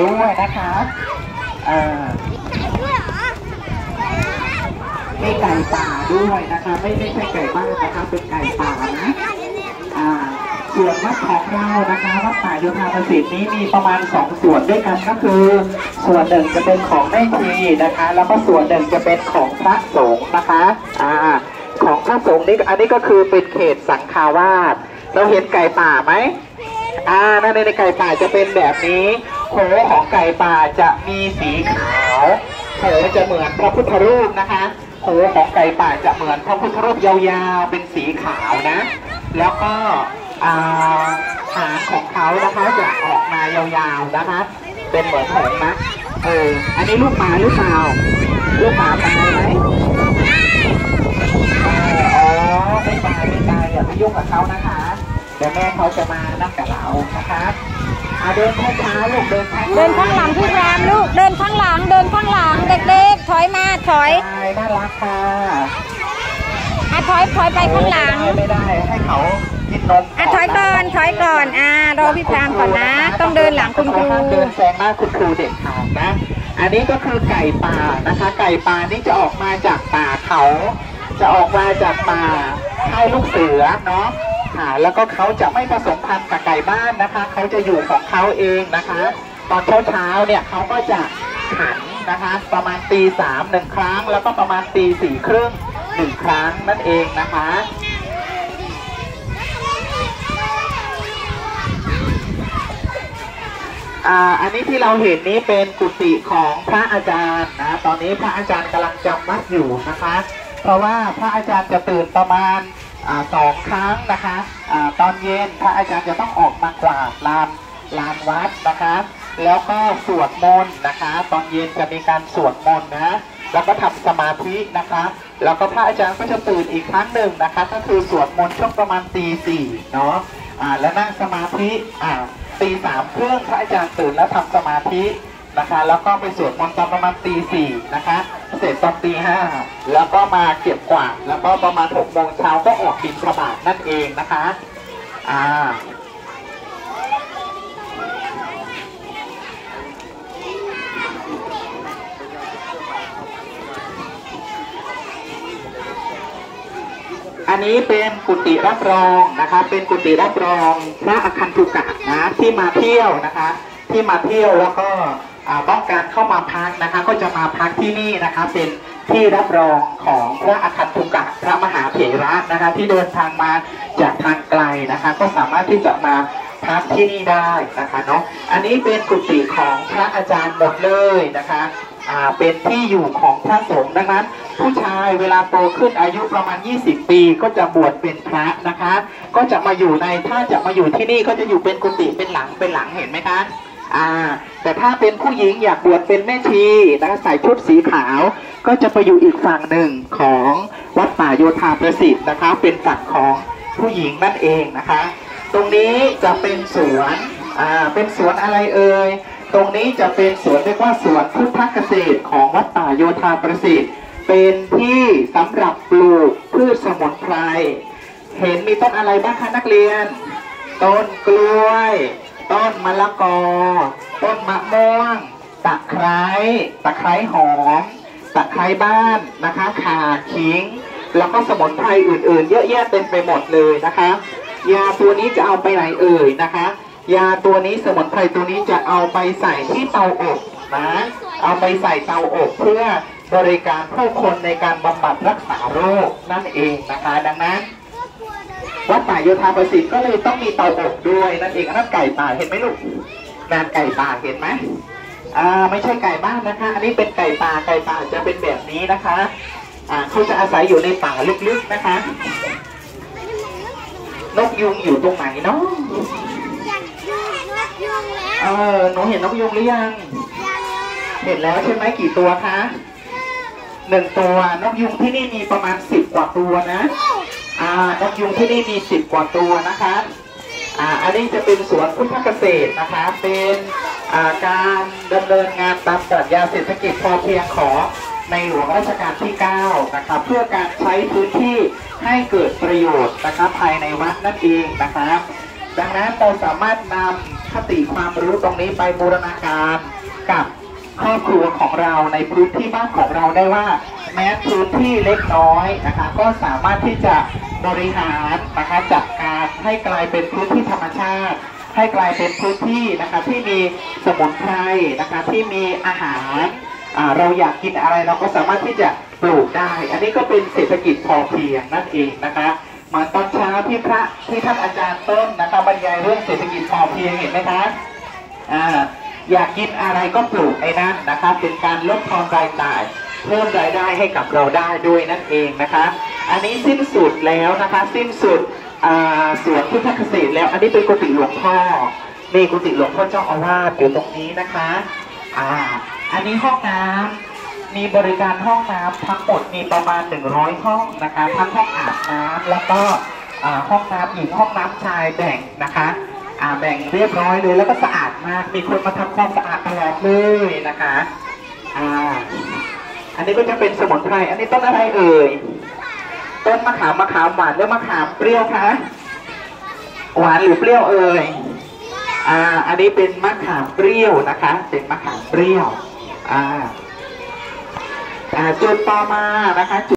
ด้วยนะคะเอ่ามีไก่ป่าด้วยนะคะ ไม่ไม่ใช่ไก่บ้านนะคะเป็นไก่ป่านะอ่าส่วนวัดของเรานะคะวัดป่าโยธาประสิทธิ์นี้มีประมาณสองส่วนด้วยกันก็คือ ส่วนหนึ่งจะเป็นของแม่ชีนะคะ แล้วก็ส่วนหนึ่งจะเป็นของพระสงฆ์นะคะอ่าของพระสงฆ์นี่อันนี้ก็คือเป็นเขตสังฆาวาสเราเห็นไก่ป่าไหมอ่านั่นในไก่ป่าจะเป็นแบบนี้ โหของไก่ป่าจะมีสีขาวโหจะเหมือนพระพุทธรูปนะคะโหของไก่ป่าจะเหมือนพระพุทธรูปยาวๆเป็นสีขาวนะ แล้วก็อ่าหางของเขานะคะจะออกมายาวๆนะคะ เป็นเหมือนหงนะเอออันนี้ลูกหมาหรือเปล่าลูกหมาตายไหมเอออ๋อไม่ตายไม่ตายอย่าไปยุ่งกับเขานะคะเดี๋ยวแม่เขาจะมานั่งกับเรานะคะ เดินช้าๆลูกเดินช้าๆเดินข้างหลังพี่แรมลูก เดินข้างหลัง เดินข้างหลัง เด็กๆ ถอยมา ถอยใช่น่ารักค่ะอะถอยถอยไปข้างหลัง ไม่ได้ไม่ได้ให้เขากินนมอะถอยก่อน ถอยก่อน อ่ารอพี่พรามก่อนนะ ต้องเดินหลังคุณครูห้ามเดินแซงหน้าคุณครูเด็ดขาดนะ อันนี้ก็คือไก่ป่านะคะ ไก่ป่านี่จะออกมาจากป่าเขา จะออกมาจากป่าให้ลูกเสือเนาะ ค่ะ แล้วก็เขาจะไม่ผสมพันธุ์กับไก่บ้านนะคะ เขาจะอยู่ของเขาเองนะคะ ตอนเช้าเช้าเนี่ยเขาก็จะขันนะคะ ประมาณตีสามหนึ่งครั้ง แล้วก็ประมาณตีสี่ครึ่งหนึ่งครั้งนั่นเองนะคะอ่าอันนี้ที่เราเห็นนี้เป็นกุฏิของพระอาจารย์นะ ตอนนี้พระอาจารย์กำลังจำวัดอยู่นะคะ เพราะว่าพระอาจารย์จะตื่นประมาณ สองครั้งนะคะอตอนเย็นพระอาจารย์จะต้องออกมากวาดลานลานวัดนะคะ แล้วก็สวดมนต์นะคะ ตอนเย็นจะมีการสวดมนต์นะแล้วก็ทำสมาธินะคะ แล้วก็พระอาจารย์ก็จะตื่นอีกครั้งหนึ่งนะคะ ก็คือสวดมนต์ช่วงประมาณตีสี่เนาะอ่าแล้วนั่งสมาธิอ่าตีสามครึ่งพระอาจารย์ตื่นแล้วทำสมาธินะคะ แล้วก็ไปสวดมนต์ตอนประมาณตีสี่นะคะ เสร็จตอนตีห้าแล้วก็มาเก็บกวาดแล้วก็ประมาณหกโมงเช้าก็ออกบินพบาทนั่นเองนะคะ อ่าอันนี้เป็นกุฏิรับรองนะคะ เป็นกุฏิรับรองพระอคันตุกะนะที่มาเที่ยวนะคะ ที่มาเที่ยวแล้วก็ ต้องการเข้ามาพักนะคะ ก็จะมาพักที่นี่นะคะเป็นที่รับรองของพระอคันตุกะพระมหาเถระนะคะ ที่เดินทางมาจากทางไกลนะคะ ก็สามารถที่จะมาพักที่นี่ได้นะคะเนาะอันนี้เป็นกุฏิของพระอาจารย์หมดเลยนะคะเป็นที่อยู่ของพระสงฆ์ดังนั้น ผู้ชายเวลาโตขึ้นอายุประมาณ 20 ปี ก็จะบวชเป็นพระนะคะ ก็จะมาอยู่ในถ้าจะมาอยู่ที่นี่ก็จะอยู่เป็นกุฏิเป็นหลังเป็นหลังเห็นไหมคะ อ่าแต่ถ้าเป็นผู้หญิงอยากบวชเป็นแม่ชีนะคะใส่ชุดสีขาว ก็จะไปอยู่อีกฝั่งหนึ่งของวัดป่าโยธาประสิทธิ์นะคะ เป็นฝั่งของผู้หญิงนั่นเองนะคะ ตรงนี้จะเป็นสวนอ่าเป็นสวนอะไรเอ่ยตรงนี้จะเป็นสวนเรียกว่าสวนพุทธเกษตรของวัดป่าโยธาประสิทธิ์ เป็นที่สำหรับปลูกพืชสมุนไพรเห็นมีต้นอะไรบ้างคะนักเรียน ต้นกล้วย ต้นมะละกอ ต้นมะม่วง ตะไคร้ ตะไคร้หอม ตะไคร้บ้านนะคะ ข่าขิง แล้วก็สมุนไพรอื่นๆ เยอะแยะเต็มไปหมดเลยนะคะ ยาตัวนี้จะเอาไปไหนเอ่ยนะคะ ยาตัวนี้สมุนไพรตัวนี้จะเอาไปใส่ที่เตาอบนะ เอาไปใส่เตาอบเพื่อบริการผู้คนในการบำบัดรักษาโรคนั่นเองนะคะ ดังนั้น วัดป่าโยธาประสิทธิ์ก็เลยต้องมีเตาอบด้วยนั่นเองอันนั้นไก่ป่าเห็นไหมลูกนานไก่ป่าเห็นไหมอ่าไม่ใช่ไก่บ้านนะคะ อันนี้เป็นไก่ป่าไก่ป่าจะเป็นแบบนี้นะคะอ่าเขาจะอาศัยอยู่ในป่าลึกๆนะคะ นกยุงอยู่ตรงไหนเนาะอยากยุ่งนกยุงแล้วเออหนูเห็นนกยุงหรือยังยัง เห็นแล้วใช่ไหมกี่ตัวคะหนึ่งตัวนกยุงที่นี่มีประมาณสิบกว่าตัวนะ อ่านกยุงที่นี่มีสิบกว่าตัวนะคะอ่าอันนี้จะเป็นสวนพุทธเกษตรนะคะ เป็นอ่าการดำเนินงานตามปรัชญาเศรษฐกิจพอเพียงของในหลวงรัชกาลที่ 9 นะคะเพื่อการใช้พื้นที่ให้เกิดประโยชน์นะคะภายในวัดนั่นเองนะคะดังนั้นเราสามารถนำคติความรู้ตรงนี้ไปบูรณาการกับครอบครัวของเราในพื้นที่บ้านของเราได้ว่า แม้พื้นที่เล็กน้อยนะคะ ก็สามารถที่จะ บริหารนะคะจัดการให้กลายเป็นพื้นที่ธรรมชาติ ให้กลายเป็นพื้นที่นะคะที่มีสมุนไพรนะคะที่มีอาหารเราอยากกินอะไรเราก็สามารถที่จะปลูกได้ อันนี้ก็เป็นเศรษฐกิจพอเพียงนั่นเองนะคะมาตอนเช้าที่พระที่ท่านอาจารย์ต้นนะคะบรรยายเรื่องเศรษฐกิจพอเพียงเห็นไหมคะอ่าอยากกินอะไรก็ปลูกไอ้นั่นนะคะเป็นการลดทอนรายจ่ายเพิ่มรายได้ให้กับเราได้ด้วยนั่นเองนะคะ อันนี้สิ้นสุดแล้วนะคะ สิ้นสุดสวนพุทธเกษตรแล้ว อันนี้เป็นกุฏิหลวงพ่อนี่กุฏิหลวงพ่อเจ้าอาวาสอยู่ตรงนี้นะคะอ่าอันนี้ห้องน้ำมีบริการห้องน้ำทั้งหมดมีประมาณ 100 ห้องนะคะทั้งห้องอาบน้ำแล้วก็ห้องน้ำหญิงห้องน้ำชายแบ่งนะคะอ่าแบ่งเรียบร้อยเลยแล้วก็สะอาดมาก มีคนมาทำความสะอาดตลอดเลยนะคะอ่าอันนี้ก็จะเป็นสมุนไพร อันนี้ต้นอะไรเอ่ย ต้นมะขามมะขามหวานหรือมะขามเปรี้ยวคะหวานหรือเปรี้ยวเอ่ยอ่าอันนี้เป็นมะขามเปรี้ยวนะคะ เป็นมะขามเปรี้ยวอ่าอ่าจุดต่อมานะคะ